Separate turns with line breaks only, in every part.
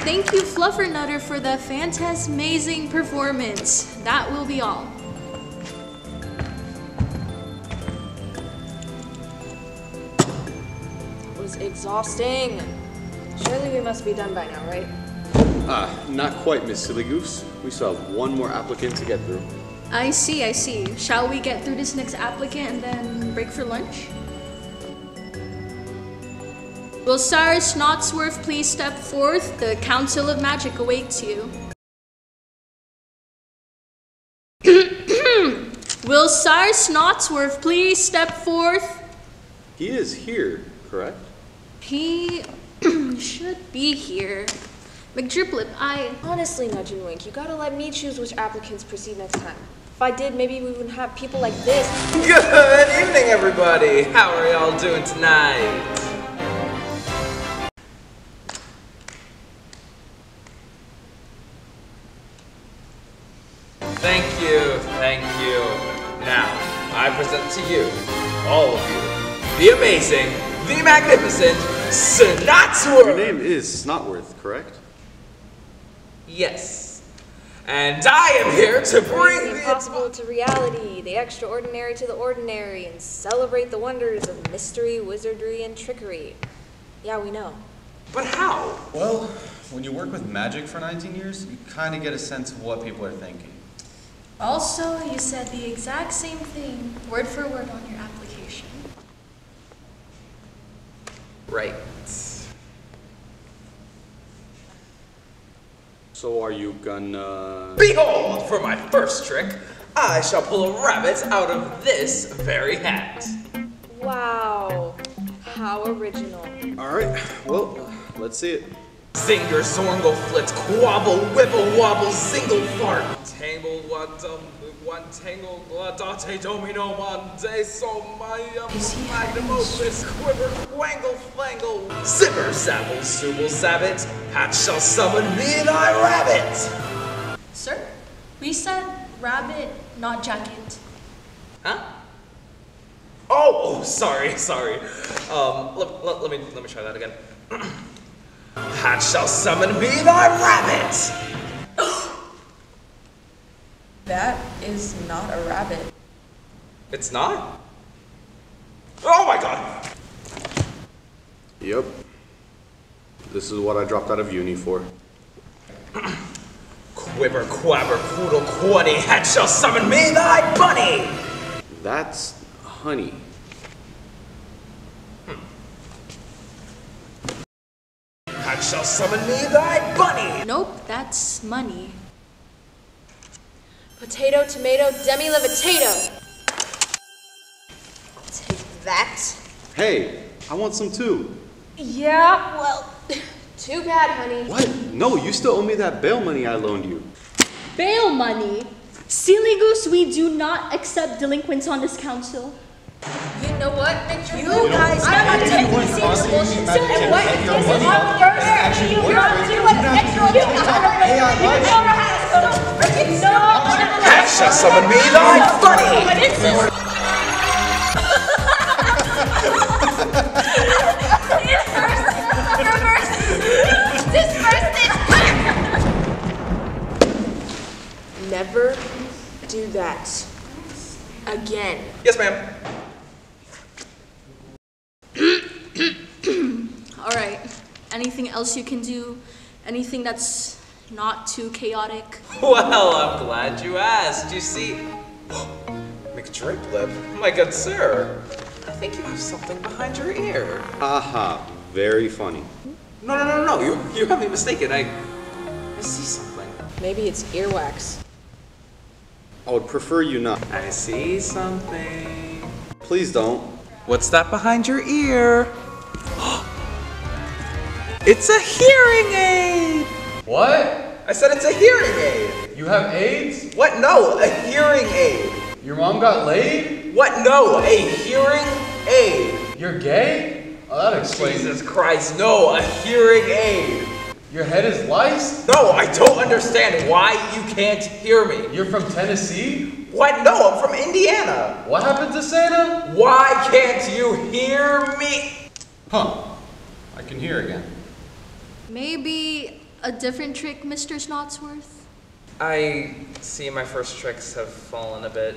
thank you Fluffernutter for the fantastic, amazing performance. That will be all.
It was exhausting. Surely we must be done by now, right?
Ah, not quite, Miss Silly Goose. We still have one more applicant to get through.
I see, I see. Shall we get through this next applicant and then break for lunch? Will Cyrus Snotsworth please step forth? The Council of Magic awaits you. Will Cyrus Snotsworth please step forth?
He is here, correct?
He should be here. McDriplip, I.
Honestly, Nudgenwink, you gotta let me choose which applicants proceed next time. If I did, maybe we wouldn't have people like this.
Good evening, everybody. How are y'all doing tonight? To you, all of you, the amazing, the magnificent Snotsworth!
Your name is Snotworth, correct?
Yes. And I am here to bring
the
the
impossible to reality, the extraordinary to the ordinary, and celebrate the wonders of mystery, wizardry, and trickery. Yeah, we know.
But how?
Well, when you work with magic for 19 years, you kind of get a sense of what people are thinking.
Also, you said the exact same thing, word for word, on your application.
Right.
So are you gonna...
Behold, for my first trick, I shall pull a rabbit out of this very hat.
Wow, how original.
Alright, well, let's see it.
Zinger, zorgle, flit, quabble, wibble, wobble, zingle, fart. Tangle, what, um, one tangle, laudate, domino, monde, so my, um, magnum opus, quiver, quangle, flangle. Zipper, sabble, subble, sabbit, hat shall summon me thy rabbit.
Sir, we said rabbit, not jacket.
Huh? Oh, oh, sorry, sorry. Um, let, let, let me let me try that again. Hat shall summon me thy rabbit.
That is not a rabbit.
It's not. Oh my god!
Yep. This is what I dropped out of uni for.
Quiver, quabber, quoodle, quaddy, hat shall summon me thy bunny.
That's honey.
Hat shall summon me thy bunny.
Nope, that's money.
Potato, tomato, demi levitato. Take that.
Hey, I want some too.
Yeah, well, too bad, honey.
What? No, you still owe me that bail money I loaned you.
Bail money? Silly goose, we do not accept delinquents on this council.
You know what, Victor?
You guys
I'm not
have
taking
to
this
do
serious
it.
bullshit.
Honestly,
So what?
take your
This is
money.
on further. You
worth
don't
it.
do what
You have
extra
to
you
do it.
got.
Hey, I
You
like
don't know how to so freaking know.
Hat shall summon me thy bunny.
This is Never do that again.
Yes, ma'am.
All right. Anything else you can do? Anything that's not too chaotic?
Well, I'm glad you asked. You see, McDriplip, my good sir, I think you have something behind your ear.
Aha, very funny.
No, no, no, no, you, you have me mistaken. I, I see something.
Maybe it's earwax.
I would prefer you not.
I see something.
Please don't.
What's that behind your ear? It's a hearing aid!
What?
I said it's a hearing aid!
You have AIDS?
What? No, a hearing aid!
Your mom got laid?
What? No, a hearing aid!
You're gay? Oh, that explains
Jesus
it.
Christ, no, a hearing aid!
Your head is lice?
No, I don't understand why you can't hear me.
You're from Tennessee?
What? No, I'm from Indiana.
What happened to Santa?
Why can't you hear me?
Huh. I can hear again.
Maybe a different trick, Mr. Snotsworth?
I see my first tricks have fallen a bit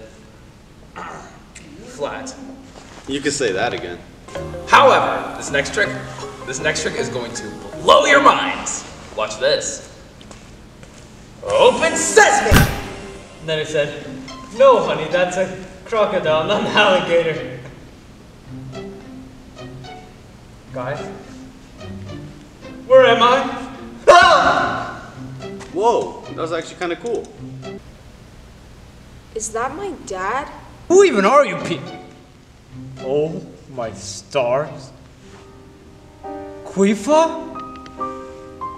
flat.
You could say that again.
However, this next trick, this next trick is going to blow your minds. Watch this. Open sesame!
And then I said, No, honey, that's a crocodile, not an alligator. Guys? Where am I? Ah!
Whoa, that was actually kind of cool.
Is that my dad?
Who even are you Pete? Oh, my stars. Quifa?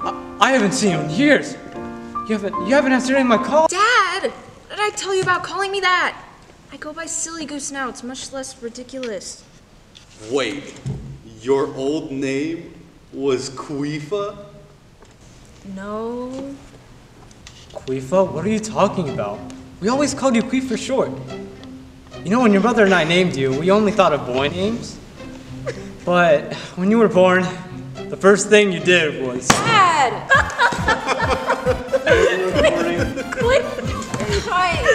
I, I haven't seen you in years. You haven't, you haven't answered any of my calls.
Dad! What did I tell you about calling me that? I go by Silly Goose now. It's much less ridiculous.
Wait, your old name was Quifa?
No.
Quifa? What are you talking about? We always called you Queef for short. You know, when your mother and I named you, we only thought of boy names. But when you were born, the first thing you did was.
Dad! Quit crying.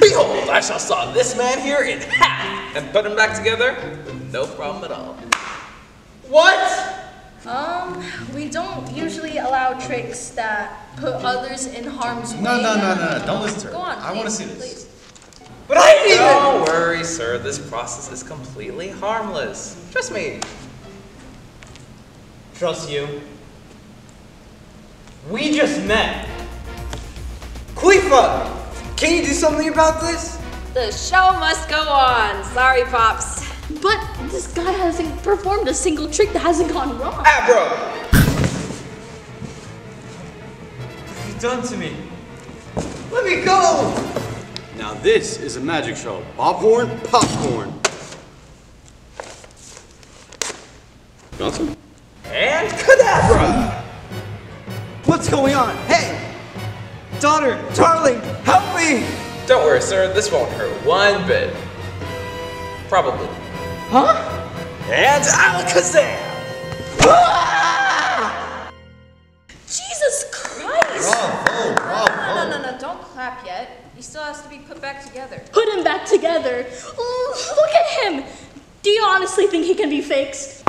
Behold, I shall saw this man here in half and put him back together with no problem at all.
What?
Um, we don't usually allow tricks that put others in harm's way.
No, no, no, no, no. Don't listen to her.
Go on.
I want to see this.
please.
But I didn't even.
Don't worry, sir. This process is completely harmless. Trust me.
Trust you. We just met. Quifa! Can you do something about this?
The show must go on. Sorry, Pops.
But this guy hasn't performed a single trick that hasn't gone wrong.
Ah, Abra!
What have you done to me? Let me go!
Now this is a magic show. Popcorn, popcorn. Johnson?
And Kadabra!
What's going on? Hey! Daughter, darling, help me!
Don't worry, sir. This won't hurt one bit. Probably.
Huh?
And Alakazam!
Jesus Christ!
Bravo, bravo.
No, no, no, don't clap yet. He still has to be put back together.
Put him back together. Look at him. Do you honestly think he can be fixed?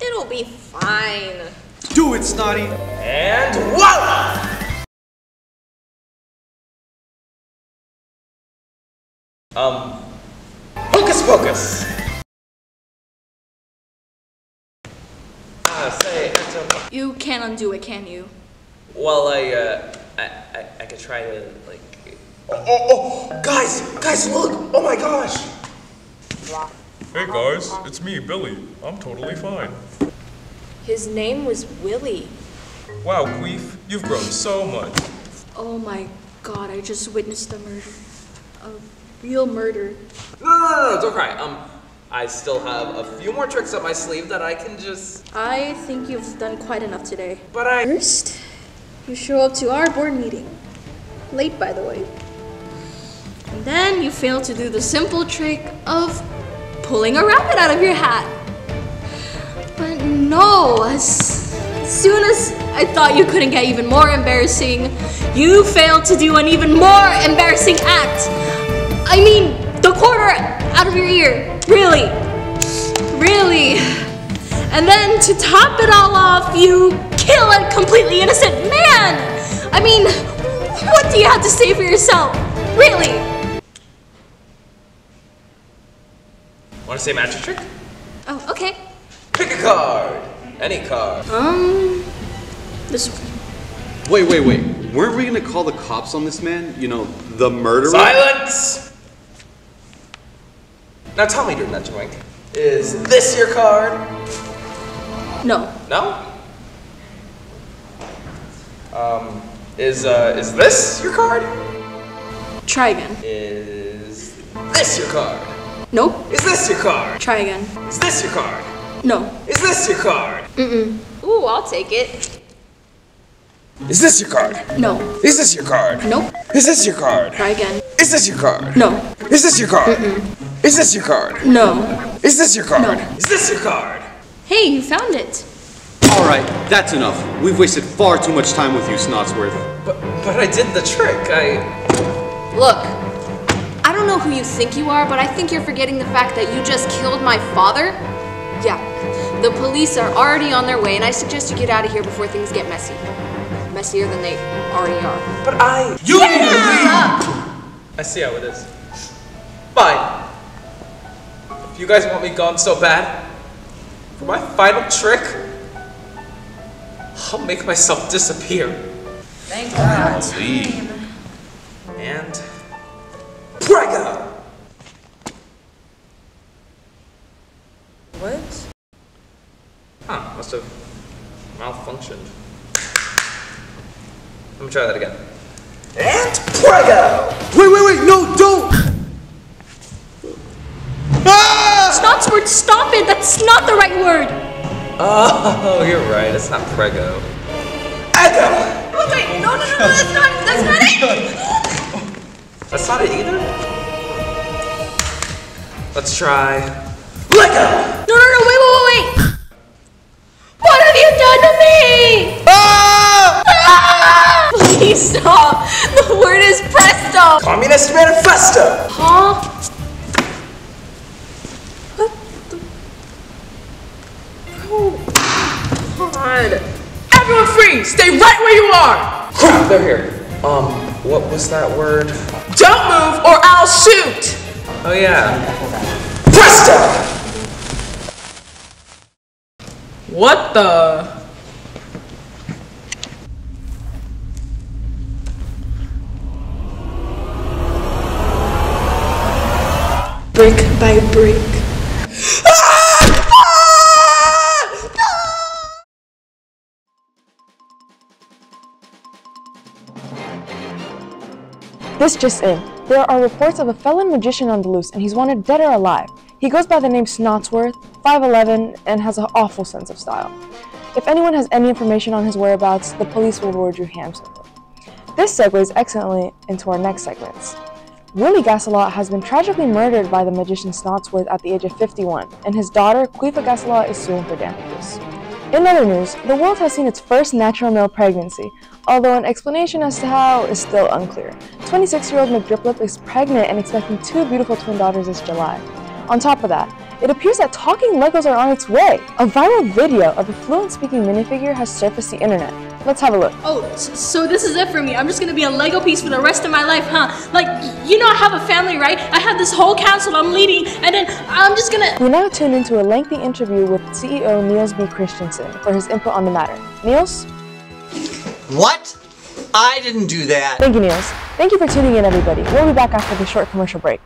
It'll be fine.
Do it, Snotty.
And voila! Um, Hocus Pocus! Uh, say, Ecto-
You can't undo it, can you?
well, I, uh, I, I, I could try to, like. Oh, oh, oh! Guys! Guys, look! Oh my gosh!
Hey guys, it's me, Billy. I'm totally fine.
His name was Willie.
Wow, Queef, you've grown so much.
Oh my god, I just witnessed the murder. A real murder.
No, no, no, no, don't cry. Um, I still have a few more tricks up my sleeve that I can just.
I think you've done quite enough today.
But I.
First, you show up to our board meeting. Late, by the way. And then you fail to do the simple trick of pulling a rabbit out of your hat. But no, as, as soon as I thought you couldn't get even more embarrassing, you failed to do an even more embarrassing act. I mean, the quarter out of your ear. Really. Really. And then to top it all off, you kill a completely innocent man! I mean, what do you have to say for yourself? Really?
Want to say magic trick?
Oh, okay.
Pick a card! Any card.
Um, this one.
Wait, wait, wait. Weren't we gonna call the cops on this man? You know, the murderer?
Silence! Now tell me, Drew Nudgenwink, is this your card?
No.
No? Um, is, uh, is this your card?
Try again.
Is this your card?
Nope.
Is this your card?
Try again.
Is this your card?
No.
Is this your card? Mm-mm.
Ooh, I'll take it.
Is this your card?
No.
Is this your card?
Nope.
Is this your card?
Try again.
Is this your card?
No.
Is this your card? Mm-mm. Is this your card?
No.
Is this your card? No. Is this your card?
Hey, you found it.
Alright, that's enough. We've wasted far too much time with you, Snotsworth.
But but I did the trick. I
Look, I don't know who you think you are, but I think you're forgetting the fact that you just killed my father. Yeah, the police are already on their way, and I suggest you get out of here before things get messy. Messier than they already are.
but I You need to leave! I see how it is. Fine. If you guys want me gone so bad, for my final trick, I'll make myself disappear.
thank Leave.
And Prega!
What?
Huh, must have malfunctioned. Let me try that again. And Prego!
Wait, wait, wait, no, don't! Ah!
Snotsworth, stop it! That's not the right word!
Oh, you're right, it's not Prego. Ego!
Wait, wait, no, no, no, no, that's not, that's not it!
That's not it either? Let's try. Lego!
No, no, no, wait, wait, wait, wait! What have you done to me?
Communist Manifesto!
Huh? What the...
Oh, God.
Everyone free! Stay right where you are!
Crap, they're here. Um, what was that word?
Don't move or I'll shoot!
Oh, yeah. Presto!
What the?
Brick by brick.
This just in. There are reports of a felon magician on the loose, and he's wanted dead or alive. He goes by the name Snotsworth, 5'11, and has an awful sense of style. If anyone has any information on his whereabouts, the police will reward you handsomely. This segues excellently into our next segments. Willie Gassalot has been tragically murdered by the magician Snotsworth at the age of 51, and his daughter, Quifa Gassalot, is suing for damages. In other news, the world has seen its first natural male pregnancy, although an explanation as to how is still unclear. 26-year-old McDriplip is pregnant and expecting two beautiful twin daughters this July. On top of that, it appears that talking Legos are on its way. A viral video of a fluent-speaking minifigure has surfaced the internet. Let's have a look.
Oh, so this is it for me. I'm just gonna be a Lego piece for the rest of my life, huh? Like, you know I have a family, right? I have this whole council I'm leading, and then I'm just gonna.
We now tune into a lengthy interview with CEO Niels B. Christiansen for his input on the matter. Niels?
What? I didn't do that.
Thank you, Niels. Thank you for tuning in, everybody. We'll be back after the short commercial break.